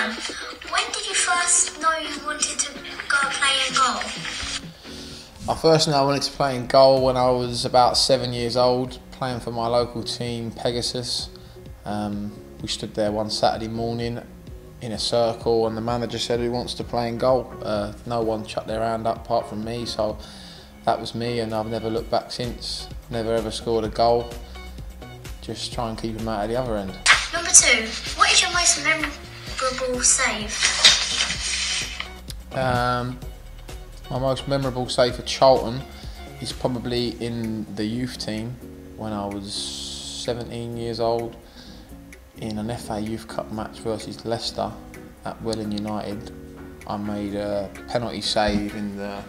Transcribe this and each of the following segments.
one. When did you first know you wanted to go playing goal? I first knew I wanted to play in goal when I was about seven years old, playing for my local team, Pegasus. Um, we stood there one Saturday morning in a circle, and the manager said, "Who wants to play in goal?" Uh, no one chucked their hand up apart from me, so that was me, and I've never looked back since. Never ever scored a goal. Just try and keep them out of the other end. Number two, what is your most memorable? Memorable save? Um, my most memorable save for Charlton is probably in the youth team when I was 17 years old in an FA Youth Cup match versus Leicester at Welling United. I made a penalty save in the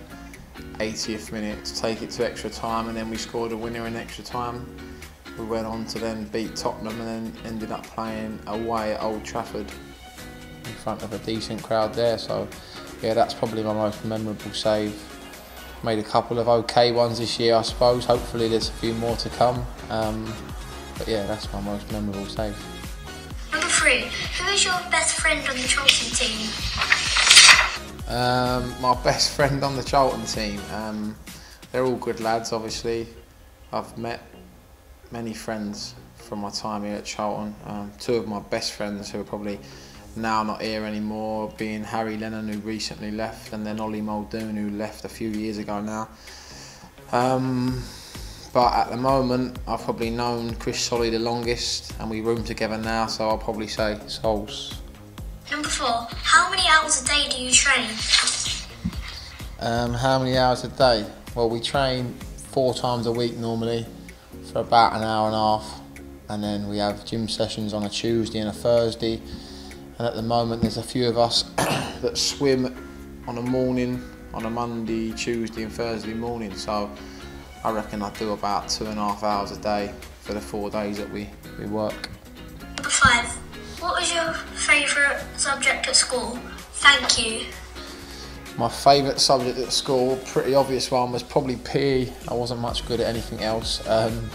80th minute to take it to extra time, and then we scored a winner in extra time. We went on to then beat Tottenham and then ended up playing away at Old Trafford in front of a decent crowd there. So, yeah, that's probably my most memorable save. Made a couple of okay ones this year, I suppose. Hopefully, there's a few more to come. Um, but yeah, that's my most memorable save. Number three, who is your best friend on the Charlton team? Um, my best friend on the Charlton team. Um, they're all good lads, obviously. I've met many friends from my time here at Charlton. Um, two of my best friends who are probably now not here anymore, being Harry Lennon, who recently left, and then Ollie Muldoon, who left a few years ago now. Um, but at the moment, I've probably known Chris Solly the longest, and we room together now, so I'll probably say Souls. Number four, how many hours a day do you train? Um, how many hours a day? Well, we train four times a week normally for about an hour and a half, and then we have gym sessions on a Tuesday and a Thursday. And at the moment, there's a few of us that swim on a morning, on a Monday, Tuesday, and Thursday morning. So I reckon I do about two and a half hours a day for the four days that we, we work. Number five, what was your favourite subject at school? Thank you. My favourite subject at school, pretty obvious one, was probably PE. I wasn't much good at anything else. Um,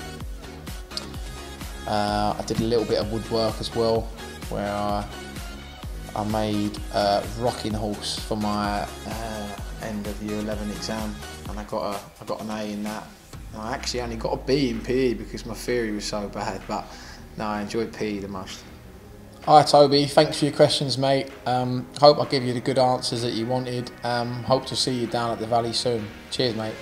uh, I did a little bit of woodwork as well, where I, I made a rocking horse for my uh, end of year 11 exam, and I got a I got an A in that. And I actually only got a B in PE because my theory was so bad, but no, I enjoyed PE the most. Hi Toby, thanks for your questions, mate. Um, hope I give you the good answers that you wanted. Um, hope to see you down at the Valley soon. Cheers, mate.